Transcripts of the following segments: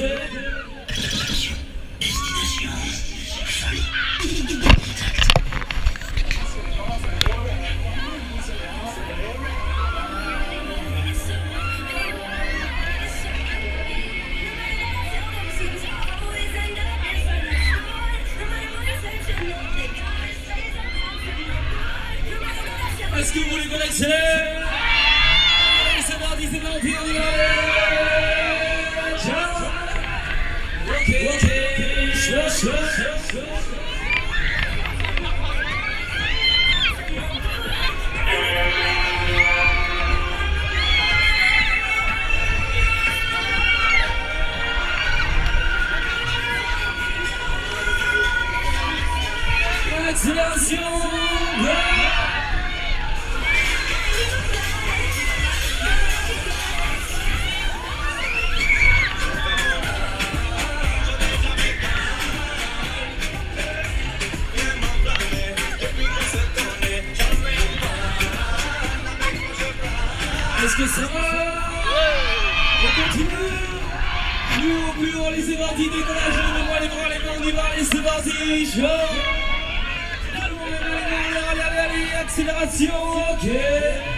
Est-ce que vous voulez connecter let's go Est-ce que va On continue. Plus haut, plus haut, allez c'est parti, décollage, levez-moi les bras, les mains, on y va, allez c'est parti, Allez, allez, allez, allez, accélération, ok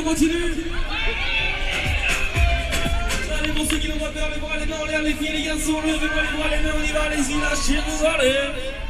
on continue. Allez, pour ceux qui n'ont pas peur, les bras, les mains en l'air, les filles les garçons, levez-moi les bras, les mains, on y va, allez-y, lâchez-vous, allez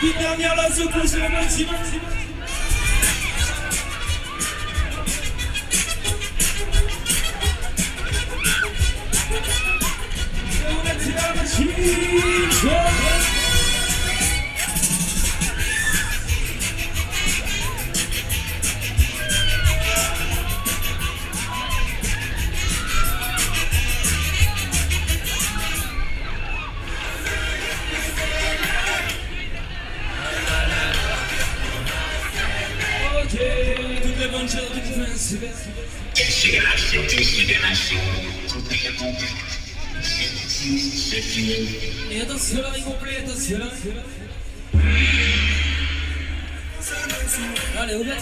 petite dernière, la secousse, le maximum Quem é completo. É da senhora incompleta, senhora. Olha, eu já